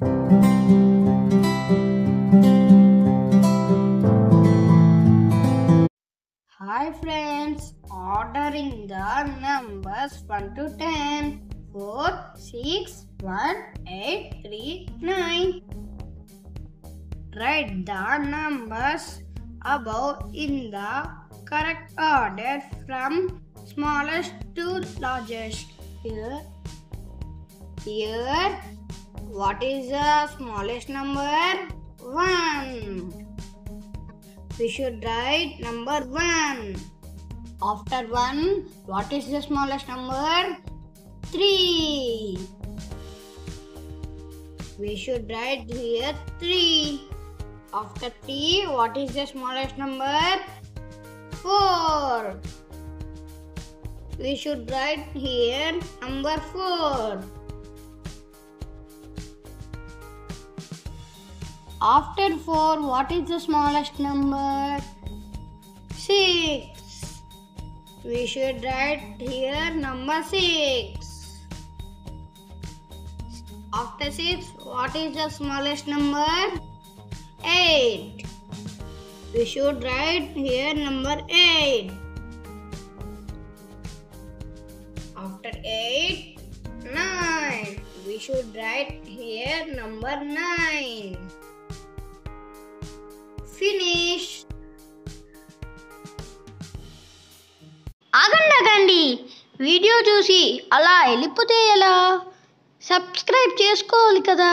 Hi friends, ordering the numbers 1 to 10. 4, 6, 1, 8, 3, 9. Write the numbers above in the correct order from smallest to largest. Here, here, what is the smallest number? 1 we should write number 1. After 1, what is the smallest number? 3. We should write here 3. After 3, what is the smallest number? 4. We should write here number 4. After 4, what is the smallest number? 6. We should write here number 6. After 6, what is the smallest number? 8. We should write here number 8. After 8, 9. We should write here number 9. Video చూసి అలా వెళ్ళిపోతే ఎలా? Subscribe చేసుకోవాలి కదా.